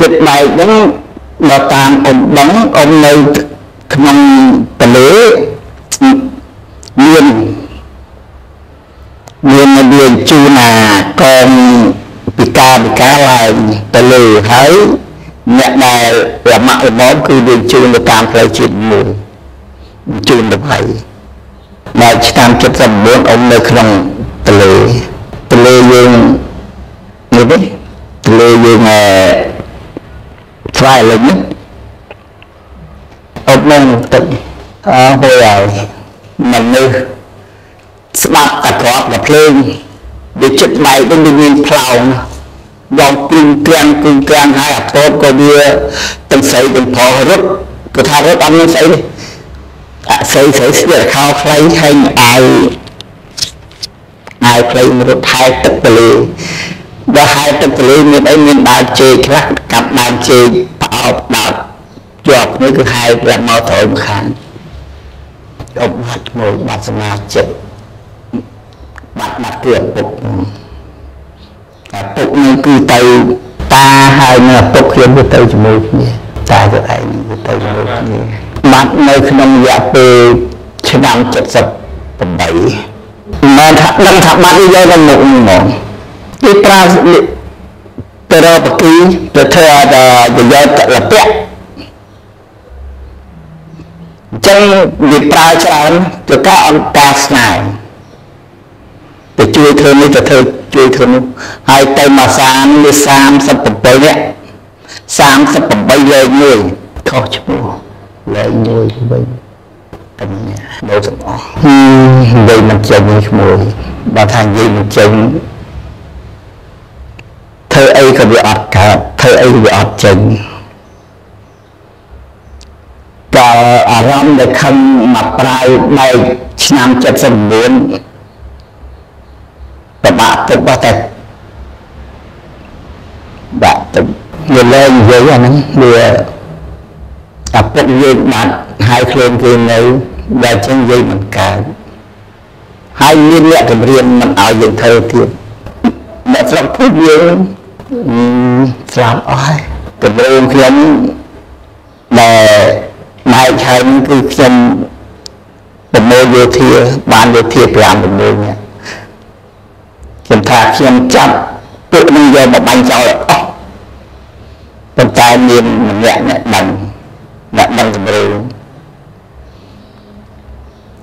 ចិត្តបែកហ្នឹងដល់តាមអ៊ំបងអ៊ំនៅក្នុងទន្លេមានមាននាងជូណាកងពិការពិការឡើងទៅលើហើយអ្នកដែលលំអលមគឺនាងជូនទៅតាមផ្លូវជាតិមួយជូនទៅហើយដល់ឆ្នាំ79អ៊ំនៅក្នុងទន្លេទន្លេយើងនេះទេទន្លេយើងអឺ ស្វាយលេងនេះអត់នឹងទឹកអើហួយហើយមនុស្សស្ដាប់តែក្របតែភ្លើងវាចិត្តបែកវិញវាមានផ្លោងយកគ្រឿងក្រាំងគ្រឿងក្រាំងហើយអាពោតក៏វាទាំងស្រីទាំងប្រុសរត់ក៏ថារត់អត់មានស្អីទេអស្អីស្អីស្វាខោខ្លីហើយអាវអាវខ្លីរត់ហែកទឹកទលេដល់ហែកទឹកទលេមានអីមានដើមជែកខ្លះកាប់ដើមជែកផ្អោបដោតជាប់នេះគឺហែកប្រាប់មកត្រូវម្ខាងអបបាត់មួយបាត់សមាជិកបាត់បាត់គឺឪពុកតែពុកនេះគឺទៅតាហើយនឹងឪពុកខ្ញុំទៅទៅជាមួយគ្នាតាទៅឯងទៅទៅជាមួយគ្នាបាត់នៅក្នុងរយៈពេលឆ្នាំ78មិនថាដឹងថាបាត់នេះយកទៅមុខហ្មងគេប្រើ ទៅរកបគីទៅធ្វើឲ្យទៅយកលពៈអញ្ចឹងវាប្រើច្រើនទៅការអន្តការស្នេហ៍ទៅជួយធ្វើនេះទៅធ្វើជួយធ្វើនោះហើយទៅមកសានវា37នាក់38លេខមួយខុសឈ្មោះលេខមួយវិញអញ្ញាដូរទាំងអស់និយាយមិនចេញឈ្មោះបើថានិយាយមិនចេញ ធ្វើអីក៏វាអត់កើតធ្វើអីវាអត់ចេញក៏អារម្មណ៍ដែលខឹងមកប្រាយនៅឆ្នាំ79ប្របាក់ទឹកបោះតែដាក់ទឹកវាលែងនិយាយអាហ្នឹងវាអាពុកយើងបាត់ហើយខ្លួនគេនៅដែលចឹងនិយាយមិនកើតហើយមានអ្នកគម្រាមមិនឲ្យយើងធ្វើទៀតអ្នកស្រុកភូមិយើង ស្លាប់អស់ហើយគម្រាមខ្ញុំដែលម៉ែកហើយគឺខ្ញុំប្រមូលយោធាបានយោធា5 6នាក់ខ្ញុំថាខ្ញុំចាប់ពួកនឹងយកមកបាញ់ចោលអស់ប៉ុន្តែមានម្នាក់អ្នកដឹងអ្នកដឹងគម្រោង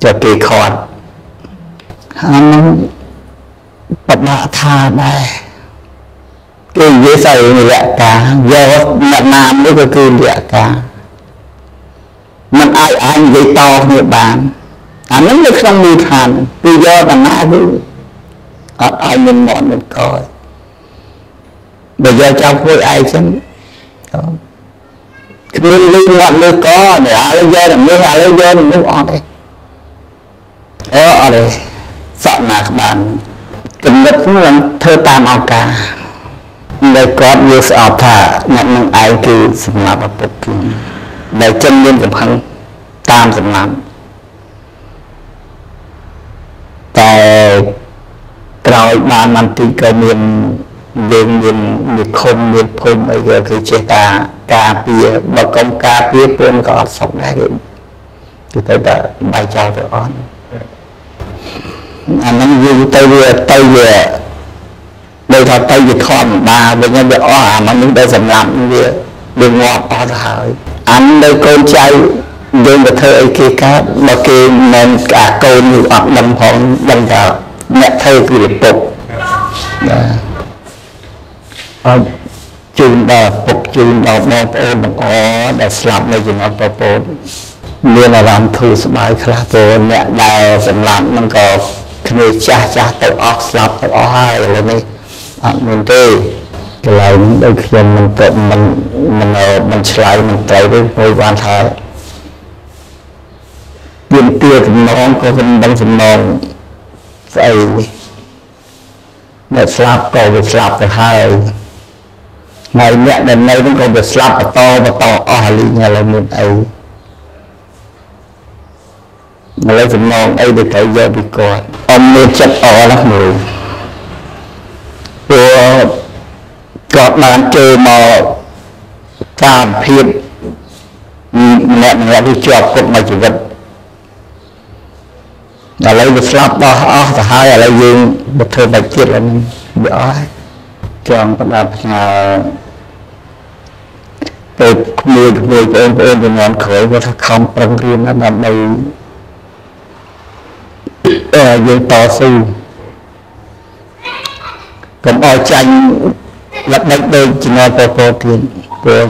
ចុះគេខាត់ហើយនឹងបបាក់ថាដែរ គេនិយាយស្អីរយៈកាលយកអ្នកណាមួយក៏គឺរយៈកាលមិនអាចអាចនិយាយតគ្នាបានអានឹងនៅក្នុងមូលដ្ឋានគឺយកតាណាគឺអត់ឲ្យមានមាត់មានកបើយកចោលធ្វើឯងចឹងគ្មានលឺមាត់លឺកនេះឥឡូវយកនេះឥឡូវយកនេះអត់ទេអឺអត់ទេសក់ណាក្បានចំណិតហ្នឹងធ្វើតាមឱកាស ដែលគាត់យល់ស្អប់ថាអ្នកនឹងឯងគឺសម្រាប់ឪពុកគឺដែលចិនមានកំហឹងតាមសម្រាប់តែក្រោយបានបន្តិចក៏មានយើងមាននិខមមានភូមិអីក៏គឺចេះតាការពារបើកុំការពារពូនក៏អត់សុខដែរគេគឺទៅតែបាយចោលទៅអស់អាហ្នឹងយើងទៅវាទៅវា ដូចថាទៅវាធម្មតាវិញវាអស់អាហ្នឹងដែលសម្រាប់វាវាងាប់អស់ទៅហើយអាននៅកូនចៅយើងទៅធ្វើអីគេកើតបើគេមិនអាកូនអត់ដឹងផងដឹងថាអ្នកធ្វើគឺឪពុកបាទអត់ជូនដល់ពុកជូនដល់បងប្អូនទាំងអស់ដែលស្លាប់នៅចំណុចប្រពោតមានអារម្មណ៍ធូរស្បើយខ្លះទៅអ្នកដែលសម្លាប់ហ្នឹងក៏គ្មានចាស់ចាស់ទៅអស់ស្លាប់ទៅអស់ហើយឥឡូវនេះ អត់មានទេកន្លែងដូចខ្ញុំមិនទៅមិនមិនមិនឆ្លើយមិនត្រូវទេព្រោះបានថាទៀមទាសំណងក៏មិនដឹងសំណងស្អីអ្នកស្លាប់ក៏វាស្លាប់ទៅហើយហើយអ្នកដែលនៅនោះក៏វាស្លាប់បន្តបន្តអស់លីងឥឡូវមានអីឥឡូវសំណងអីដែលត្រូវយកពីគាត់អមមានចិត្តអណាស់មួយ ព្រោះគាត់បានចូលមកតាមភាពម្នាក់ម្នាក់វាជាប់គុកមួយជីវិតឥឡូវវាស្លាប់ដោះអស់ទៅហើយឥឡូវយើងមកធ្វើបែបទៀតហ្នឹងវាអស់ហើយចង់បដាផ្ញើទៅក្មួយក្មួយបងប្អូនជំនាន់ក្រោយគាត់ថាខំប្រឹងរៀនណាស់ដើម្បីអឺយើងតស៊ូ កុំឲ្យចាញ់លក្ខណៈដូចជំនាន់ពពកទៀតព្រោះ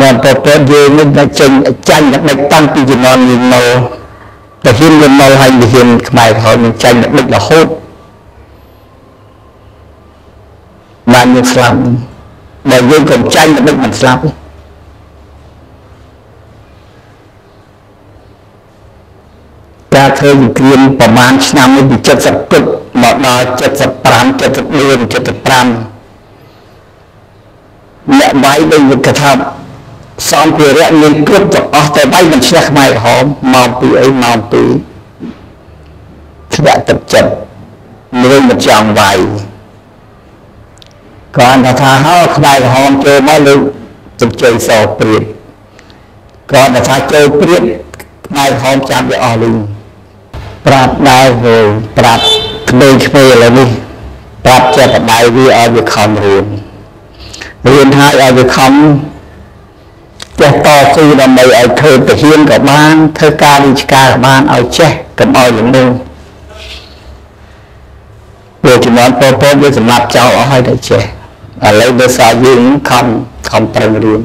មកពពកយើងនឹងតែចេញចាញ់លក្ខណៈតាំងពីជំនាន់យើងមកតែហ៊ានយើងមកហើយវិហ៊ានខ្មែរក្រោយនឹងចាញ់លក្ខណៈរហូតបានយើងស្លាប់បើយើងកុំចាញ់លក្ខណៈមិនស្លាប់ទេការធ្វើវិគ្រាមប្រហែលឆ្នាំនេះពី70គត់ មកដល់75 74 75អ្នកវាយដូចវាកថាសំភារៈមានគ្រប់ទាំងអស់តែវាយមិនឈ្នះខ្មែរក្រហមមកពីអីមកពីធ្លាក់ទឹកចិត្តលឿនមិនចង់វាយគាត់ថាហៅខ្មែរក្រហមចូលមកលើទឹកជ័យសព្រាតគាត់ថាចូលព្រាតខ្មែរក្រហមចាំវាអស់លីងប្រាប់ដែរទៅប្រាប់ ក្មេងៗឥឡូវនេះប្រាប់ចិត្តដៃវាឲ្យវាខំរៀនរៀនហើយឲ្យវាខំចេះតស៊ូដើម្បីឲ្យធ្វើទាហានក៏បានធ្វើការវិជ្ជាក៏បានឲ្យចេះកុំឲ្យល្ងងព្រោះចំនួនពលពតវាសម្រាប់ចោលអស់ហើយតែចេះឥឡូវដោយសារយើងខំខំប្រឹងរៀន